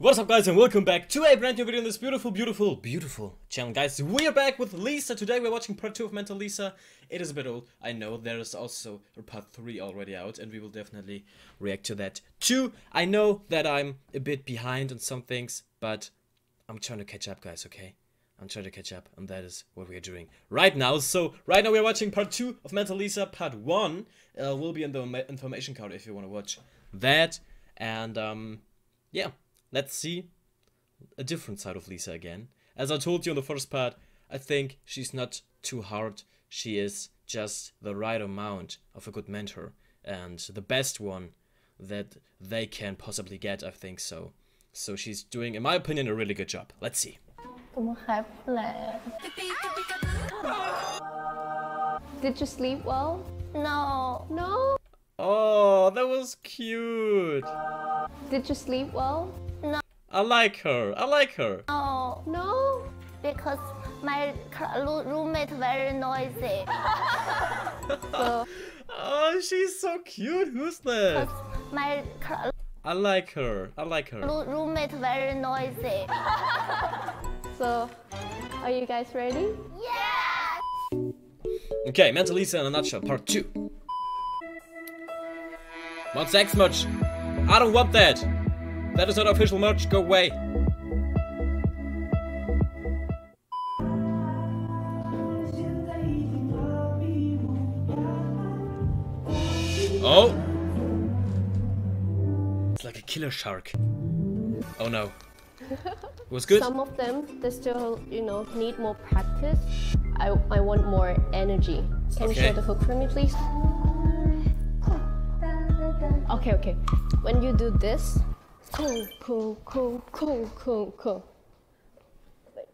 What's up guys and welcome back to a brand new video on this beautiful, beautiful, beautiful channel guys. We are back with Lisa. Today we're watching part 2 of Mentor Lisa. It is a bit old, I know. There is also part 3 already out and we will definitely react to that too. I know that I'm a bit behind on some things, but I'm trying to catch up guys, okay? I'm trying to catch up and that is what we are doing right now. So right now we're watching part 2 of Mentor Lisa. Part 1 uh, will be in the information card if you want to watch that. And um, yeah let's see a different side of Lisa again. As I told you in the first part, I think she's not too hard. She is just the right amount of a good mentor and the best one that they can possibly get, I think so. So she's doing, in my opinion, a really good job. Let's see. Did you sleep well? No. No? Oh, that was cute. Did you sleep well? I like her. I like her. No. No? Because my roommate very noisy. So, Oh, she's so cute. Who's that? My I like her. I like her. roommate very noisy. so, are you guys ready? Yeah. Okay, Mentor Lisa in a nutshell, part 2. Want sex much? I don't want that. That is not official merch. Go away. Oh! It's like a killer shark. Oh no. It was good? Some of them, they still, you know, need more practice. I, I want more energy. Can you Okay. show the hook for me, please? Okay, okay. When you do this, cool, cool, cool, cool, cool, cool. Like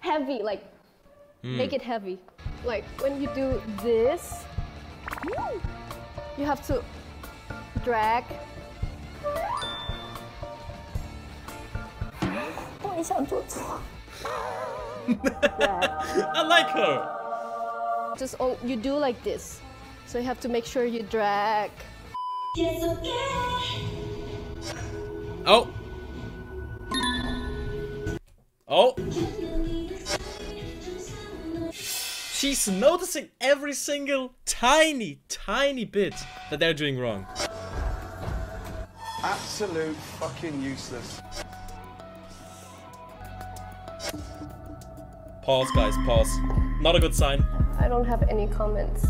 heavy, like make it heavy. Like when you do this, you have to drag. 我也想做错。 drag. I like her! Just oh, you do like this. So you have to make sure you drag. Oh! Oh! She's noticing every single tiny, tiny bit that they're doing wrong. Absolute fucking useless. Pause, guys, pause. Not a good sign. I don't have any comments.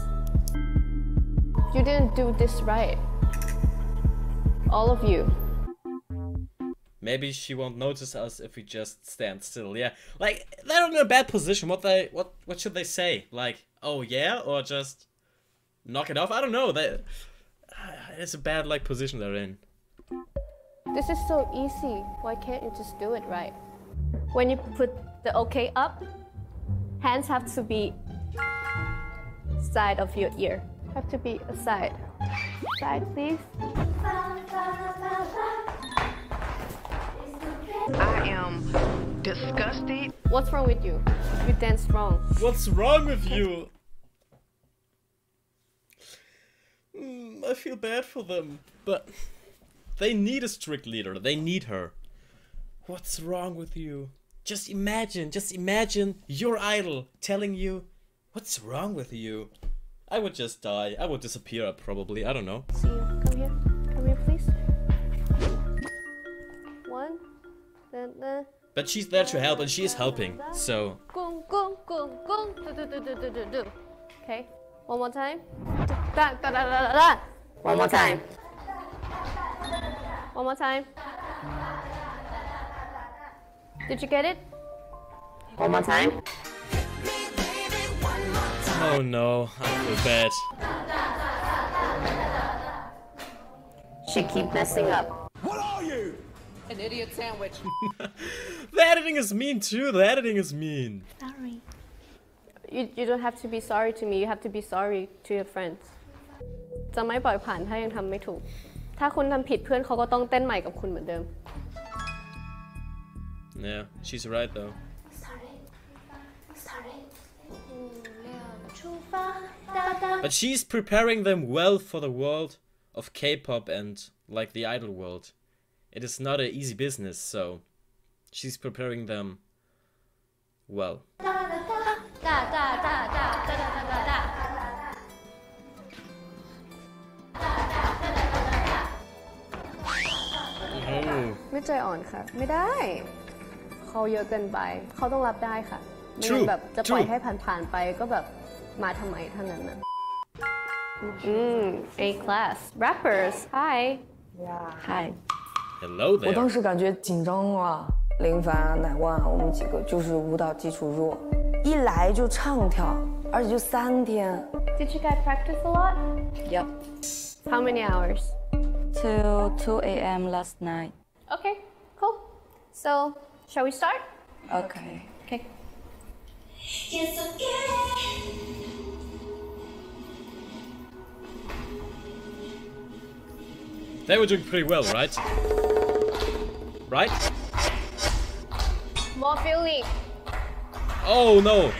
You didn't do this right. All of you. Maybe she won't notice us if we just stand still. Yeah, like they're in a bad position. What they, what, what should they say? Like, oh yeah, or just knock it off? I don't know. They, it's a bad like position they're in. This is so easy. Why can't you just do it right? When you put the okay up, hands have to be side of your ear. Have to be aside. Side, please. Disgusted. What's wrong with you? You dance wrong. What's wrong with you? Mm, I feel bad for them, but they need a strict leader. They need her. What's wrong with you? Just imagine, just imagine your idol telling you, What's wrong with you? I would just die. I would disappear probably. I don't know. See you. Come here. Come here, please. One. Then, then. But she's there to help and she is helping. So. Okay. One more time. Da, da, da, da, da, da. One more time. One more time. Did you get it? One more time. oh no, I feel bad. She keep messing up. An idiot sandwich. the editing is mean too. The editing is mean. Sorry. You, you don't have to be sorry to me. You have to be sorry to your friends. จะไม่ปล่อยผ่านถ้ายังทำไม่ถูก ถ้าคุณทำผิดเพื่อนเขาก็ต้องเต้นใหม่กับคุณเหมือนเดิม Yeah, she's right though. But she's preparing them well for the world of K-pop and like the idol world. It is not an easy business, so she's preparing them well. ไม่ได้ เขาเยอะเกินไป เขาต้องรับได้ค่ะ A class. Rappers. Hi. Yeah. Hi. hello 我当 there. 时感觉紧张啊，林凡啊、乃万啊，我们几个就是舞蹈基础弱，一来就唱跳，而且就三天。 Did you guys practice a lot Yep. How many hours Till 2 a.m. last night. Okay cool So shall we start Okay. Okay They were doing pretty well, right? Right? More feeling Oh no!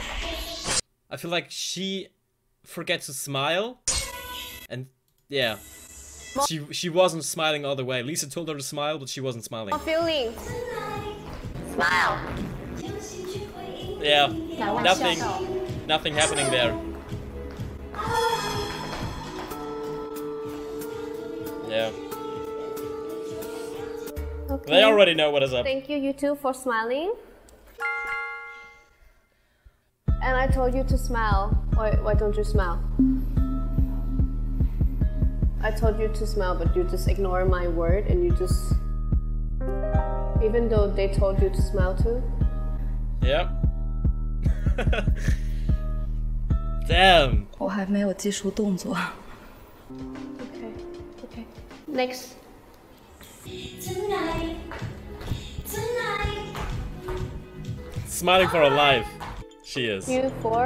I feel like she forgot to smile, and yeah, she she wasn't smiling all the way. Lisa told her to smile, but she wasn't smiling. More feeling Smile. Yeah, nothing, nothing happening there. Yeah, they already know what is up. Thank you, you two, for smiling. And I told you to smile. Why, why don't you smile? I told you to smile, but you just ignore my word and you just. Even though they told you to smile too. Yeah. Damn. 我还没有技术动作。 Okay, okay. Next. Tonight. Tonight. Smiling for her life. She is. You four.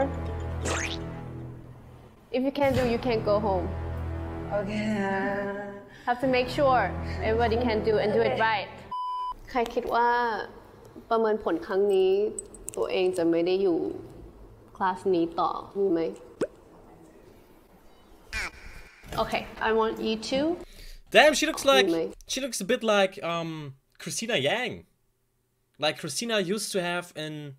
If you can't do, you can't go home. OK， Have to make sure everybody can do and do it right ใครคิดว่าประเมินผลครั้งนี้ ตัวเองจะไม่ได้อยู่คลาสนี้ต่อ มีไหม Okay I want you to Damn, she looks like Really? she looks a bit like um Cristina Yang. Like Cristina used to have in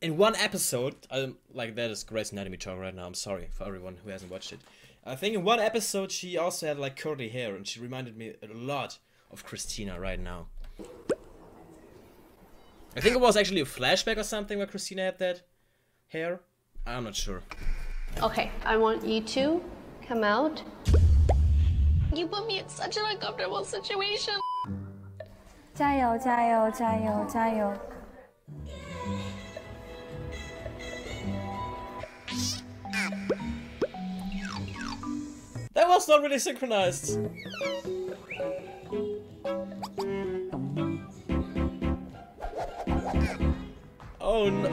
in one episode. Um, like that is Grey's Anatomy talk right now. I'm sorry for everyone who hasn't watched it. I think in one episode she also had like curly hair, and she reminded me a lot of Cristina right now. I think it was actually a flashback or something where Cristina had that hair. I'm not sure. Okay I want you to come out You put me in such an uncomfortable situation. 加油加油加油加油！ That was not really synchronized. Oh no.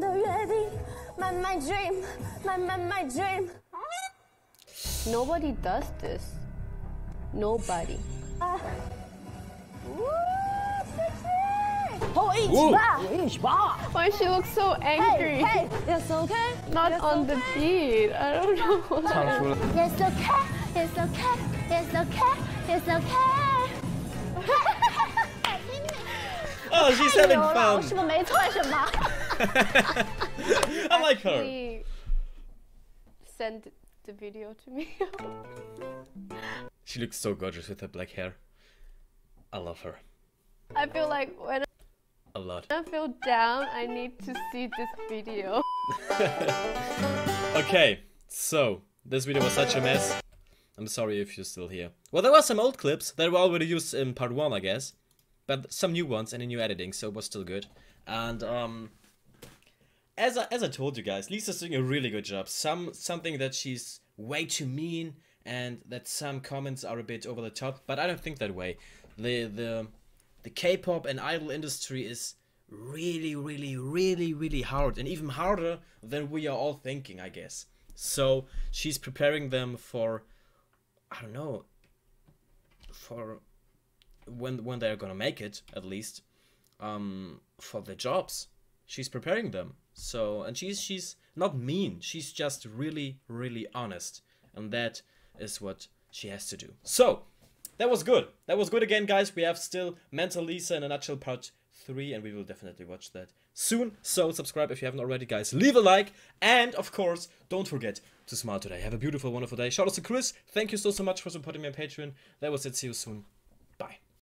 的约定，my my dream, my my my dream. Nobody does this. Nobody. Ah. Uh, bar. Why she looks so angry? Hey, hey, it's okay. Not it's on okay. the beat. I don't know. it's okay. It's okay. It's okay. It's okay. oh, she's having fun. I like her. Send the video to me She looks so gorgeous with her black hair. I love her I feel like when a lot. I feel down I need to see this video Okay, so this video was such a mess. I'm sorry if you're still here. Well, there were some old clips that were already used in part one, I guess, but some new ones and a new editing, so it was still good. And um, as I, as I told you guys, Lisa's doing a really good job. Some something that she's way too mean, and that some comments are a bit over the top, but I don't think that way. The the the K-pop and idol industry is really, really, really, really hard, and even harder than we are all thinking, I guess. So she's preparing them for, I don't know, for when when they're gonna make it at least, um, for the jobs. She's preparing them. So and she's she's not mean. She's just really, really honest, and that is what she has to do. So, that was good. That was good again, guys. We have still Mentor Lisa in a nutshell part 3, and we will definitely watch that soon. So, subscribe if you haven't already, guys. Leave a like, and of course, don't forget to smile today. Have a beautiful, wonderful day. Shout out to Chris. Thank you so, so much for supporting me on Patreon. That was it. See you soon.